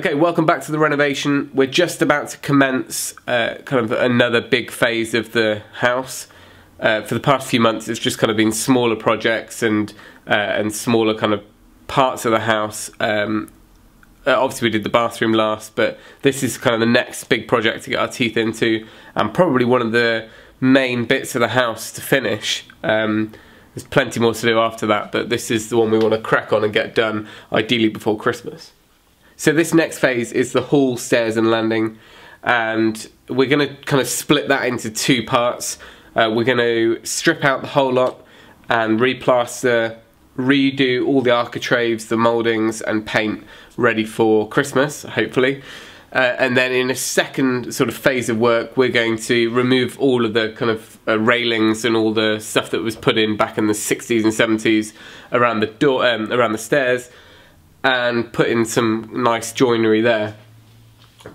Okay, welcome back to the renovation. We're just about to commence uh, kind of another big phase of the house. Uh, for the past few months, it's just kind of been smaller projects and uh, and smaller kind of parts of the house. Um, uh, obviously, we did the bathroom last, but this is kind of the next big project to get our teeth into, and probably one of the main bits of the house to finish. Um, there's plenty more to do after that, but this is the one we want to crack on and get done, ideally before Christmas. So this next phase is the hall, stairs and landing, and we're going to kind of split that into two parts. Uh, we're going to strip out the whole lot and replaster, redo all the architraves, the mouldings and paint ready for Christmas, hopefully. Uh, and then in a second sort of phase of work, we're going to remove all of the kind of uh, railings and all the stuff that was put in back in the 60s and 70s around the door, um, around the stairs, and put in some nice joinery there.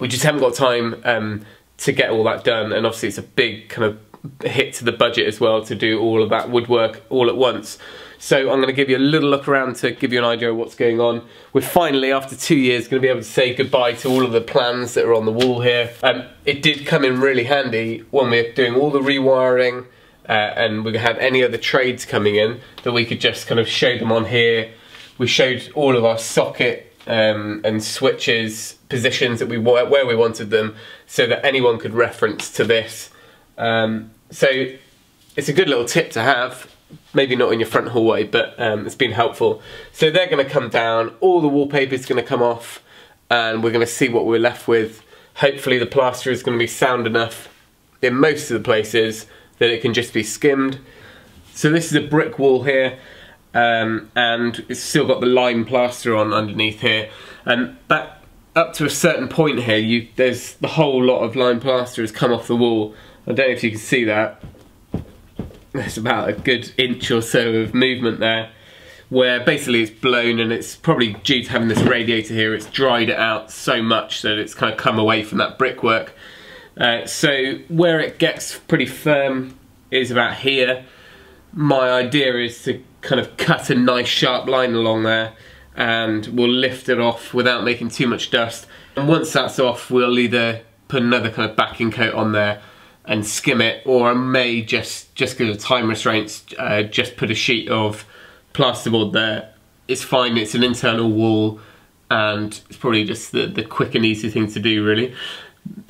We just haven't got time um, to get all that done, and obviously it's a big kind of hit to the budget as well to do all of that woodwork all at once. So I'm going to give you a little look around to give you an idea of what's going on. We're finally, after two years, going to be able to say goodbye to all of the plans that are on the wall here. Um, it did come in really handy when we're doing all the rewiring uh, and we had any other trades coming in that we could just kind of show them on here. We showed all of our socket um, and switches positions that we where we wanted them so that anyone could reference to this. Um, so it's a good little tip to have maybe not in your front hallway, but um, it's been helpful. So they're going to come down, all the wallpaper is going to come off, and we're going to see what we're left with. Hopefully the plaster is going to be sound enough in most of the places that it can just be skimmed. So this is a brick wall here, um, and it's still got the lime plaster on underneath here. And that up to a certain point here, you there's the whole lot of lime plaster has come off the wall. I don't know if you can see that, there's about a good inch or so of movement there where basically it's blown and it's probably due to having this radiator here it's dried it out so much that it's kind of come away from that brickwork uh, so where it gets pretty firm is about here my idea is to kind of cut a nice sharp line along there and we'll lift it off without making too much dust and once that's off we'll either put another kind of backing coat on there and skim it, or I may just, just because of time restraints, uh, just put a sheet of plasterboard there. It's fine, it's an internal wall, and it's probably just the, the quick and easy thing to do, really.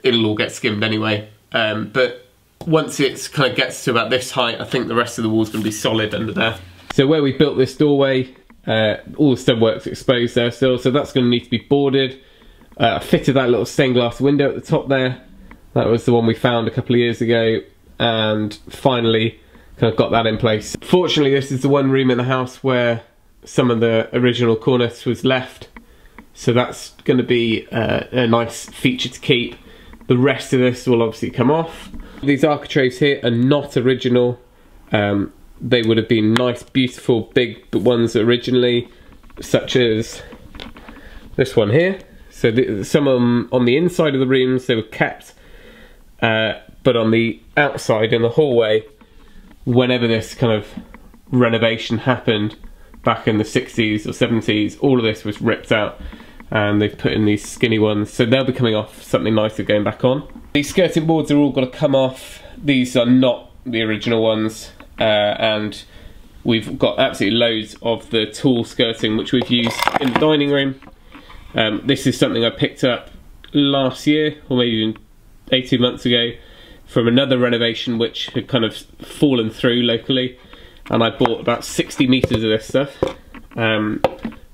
It'll all get skimmed anyway. Um, but once it kind of gets to about this height, I think the rest of the wall's going to be solid under there. So where we built this doorway, uh, all the stud work's exposed there still, so that's going to need to be boarded. Uh, I fitted that little stained glass window at the top there, that was the one we found a couple of years ago and finally kind of got that in place. Fortunately this is the one room in the house where some of the original cornice was left so that's going to be uh, a nice feature to keep. The rest of this will obviously come off. These architraves here are not original. Um, they would have been nice, beautiful, big ones originally, such as this one here. So the, some them on the inside of the rooms, they were kept uh, but on the outside in the hallway, whenever this kind of renovation happened back in the 60s or 70s, all of this was ripped out and they've put in these skinny ones. So they'll be coming off something nicer going back on. These skirting boards are all going to come off. These are not the original ones. Uh, and we've got absolutely loads of the tall skirting which we've used in the dining room. Um, this is something I picked up last year or maybe even 18 months ago from another renovation which had kind of fallen through locally and I bought about 60 metres of this stuff um,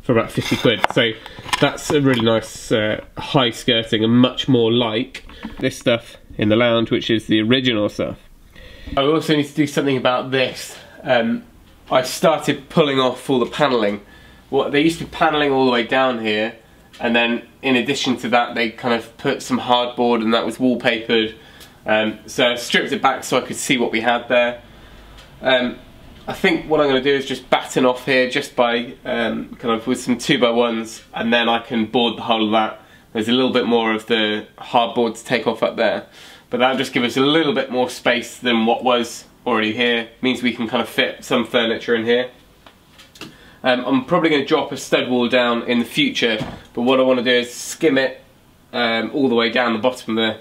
for about 50 quid so that's a really nice uh, high skirting and much more like this stuff in the lounge which is the original stuff. I also need to do something about this. Um, I started pulling off all the panelling. What There used to be panelling all the way down here and then in addition to that they kind of put some hardboard and that was wallpapered um, so I stripped it back so I could see what we had there um, I think what I'm going to do is just batten off here just by um, kind of with some 2x1s and then I can board the whole of that. There's a little bit more of the hardboard to take off up there but that'll just give us a little bit more space than what was already here. Means we can kind of fit some furniture in here. Um, I'm probably going to drop a stud wall down in the future, but what I want to do is skim it um, all the way down the bottom of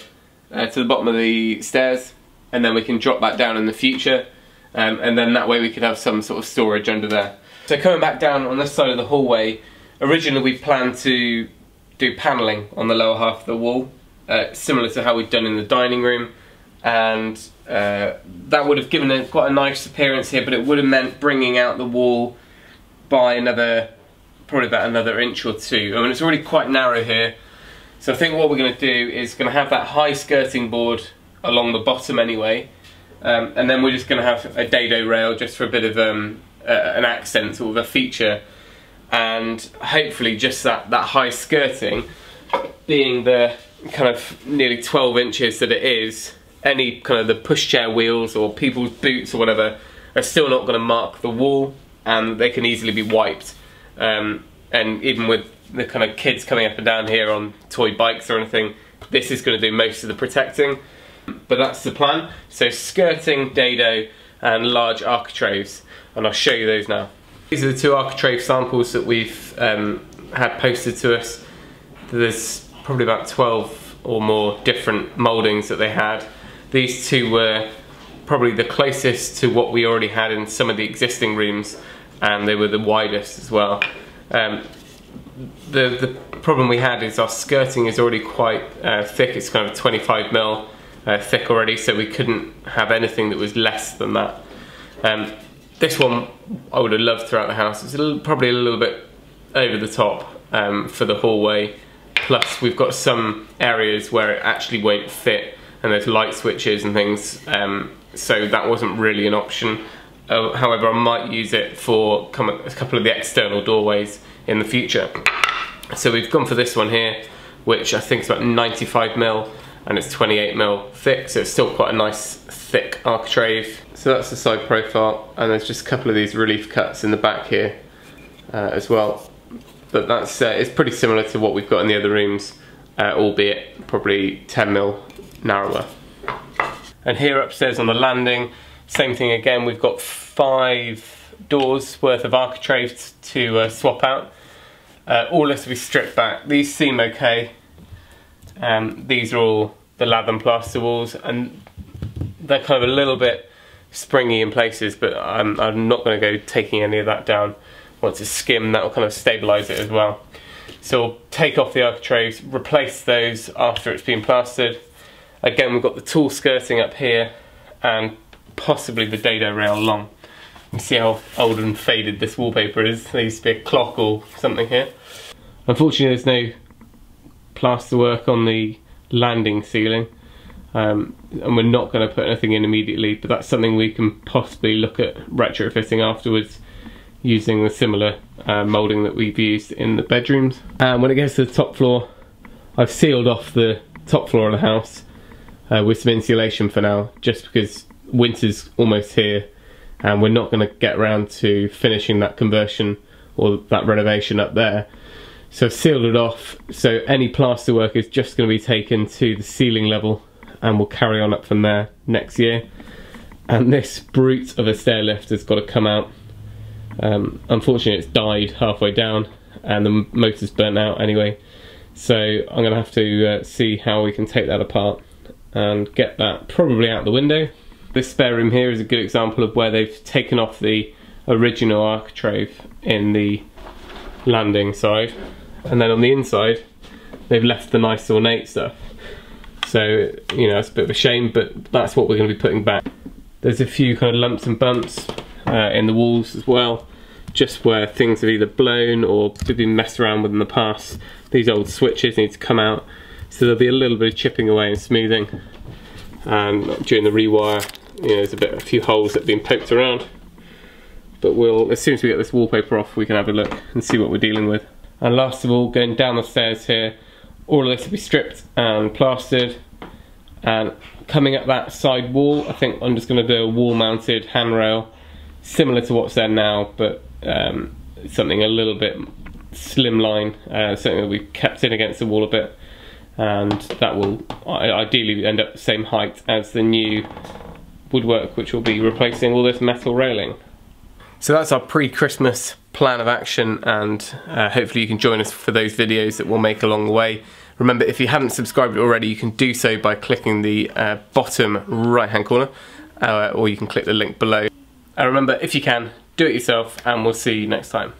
the, uh, to the bottom of the stairs, and then we can drop that down in the future, um, and then that way we could have some sort of storage under there. So coming back down on this side of the hallway, originally we planned to do panelling on the lower half of the wall, uh, similar to how we'd done in the dining room, and uh, that would have given it quite a nice appearance here, but it would have meant bringing out the wall by another, probably about another inch or two. I mean, it's already quite narrow here. So I think what we're going to do is going to have that high skirting board along the bottom anyway. Um, and then we're just going to have a dado rail just for a bit of um, uh, an accent, sort of a feature. And hopefully just that, that high skirting being the kind of nearly 12 inches that it is, any kind of the pushchair wheels or people's boots or whatever are still not going to mark the wall and they can easily be wiped. Um, and even with the kind of kids coming up and down here on toy bikes or anything, this is going to do most of the protecting. But that's the plan. So skirting, dado, and large architraves, and I'll show you those now. These are the two architrave samples that we've um, had posted to us. There's probably about 12 or more different mouldings that they had. These two were probably the closest to what we already had in some of the existing rooms and they were the widest as well. Um, the, the problem we had is our skirting is already quite uh, thick, it's kind of 25 mil uh, thick already so we couldn't have anything that was less than that. Um, this one I would have loved throughout the house, it's a little, probably a little bit over the top um, for the hallway plus we've got some areas where it actually won't fit and there's light switches and things um, so that wasn't really an option. Uh, however, I might use it for a couple of the external doorways in the future. So we've gone for this one here, which I think is about 95 mil and it's 28 mil thick, so it's still quite a nice thick architrave. So that's the side profile, and there's just a couple of these relief cuts in the back here uh, as well. But that's uh, it's pretty similar to what we've got in the other rooms, uh, albeit probably 10 mil narrower. And here upstairs on the landing, same thing again, we've got five doors worth of architraves to uh, swap out. Uh, all this will be stripped back. These seem okay. Um, these are all the lath and plaster walls and they're kind of a little bit springy in places but I'm, I'm not going to go taking any of that down. Once it's skimmed that will kind of stabilise it as well. So we'll take off the architraves, replace those after it's been plastered Again, we've got the tall skirting up here and possibly the dado rail along. You see how old and faded this wallpaper is. There used to be a clock or something here. Unfortunately, there's no plaster work on the landing ceiling. Um, and we're not going to put anything in immediately, but that's something we can possibly look at retrofitting afterwards using the similar uh, moulding that we've used in the bedrooms. And when it gets to the top floor, I've sealed off the top floor of the house uh, with some insulation for now, just because winter's almost here and we're not going to get around to finishing that conversion or that renovation up there. So I've sealed it off, so any plaster work is just going to be taken to the ceiling level and we'll carry on up from there next year. And this brute of a stair lift has got to come out. Um, unfortunately it's died halfway down and the motor's burnt out anyway. So I'm going to have to uh, see how we can take that apart and get that probably out the window. This spare room here is a good example of where they've taken off the original architrave in the landing side and then on the inside they've left the nice ornate stuff. So, you know, it's a bit of a shame, but that's what we're going to be putting back. There's a few kind of lumps and bumps uh, in the walls as well, just where things have either blown or been messed around with in the past. These old switches need to come out so there'll be a little bit of chipping away and smoothing. And during the rewire, you know, there's a bit, a few holes that have been poked around. But we'll, as soon as we get this wallpaper off, we can have a look and see what we're dealing with. And last of all, going down the stairs here, all of this will be stripped and plastered. And coming up that side wall, I think I'm just going to do a wall-mounted handrail, similar to what's there now, but um, something a little bit slimline, uh, something that we've kept in against the wall a bit and that will ideally end up the same height as the new woodwork which will be replacing all this metal railing. So that's our pre-Christmas plan of action and uh, hopefully you can join us for those videos that we'll make along the way. Remember if you haven't subscribed already you can do so by clicking the uh, bottom right hand corner uh, or you can click the link below. And remember if you can do it yourself and we'll see you next time.